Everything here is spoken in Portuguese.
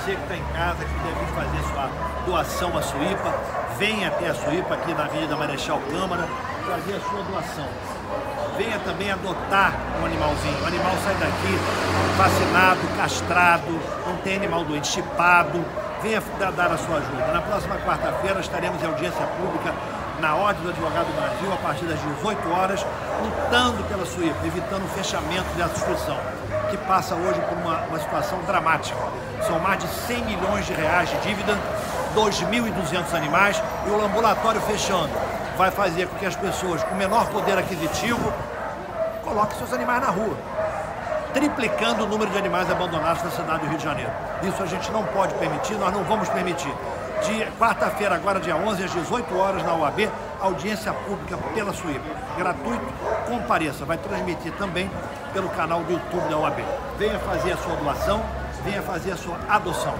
você que está em casa, que deve fazer sua doação à Suípa, venha até a Suípa aqui na Avenida Marechal Câmara, fazer a sua doação. Venha também adotar um animalzinho. O animal sai daqui vacinado, castrado, não tem animal doente, chipado. Venha dar a sua ajuda. Na próxima quarta-feira estaremos em audiência pública na Ordem do Advogado do Brasil a partir das 18 horas, lutando pela Suípa, evitando o fechamento dessa instituição, que passa hoje por uma, uma situação dramática. São mais de 100 milhões de reais de dívida, 2.200 animais e o ambulatório fechando. Vai fazer com que as pessoas com menor poder aquisitivo coloquem seus animais na rua, triplicando o número de animais abandonados na cidade do Rio de Janeiro. Isso a gente não pode permitir, nós não vamos permitir de quarta-feira, agora dia 11, às 18 horas na UAB, audiência pública pela Suípa. Gratuito, compareça. Vai transmitir também pelo canal do YouTube da UAB. Venha fazer a sua doação, venha fazer a sua adoção.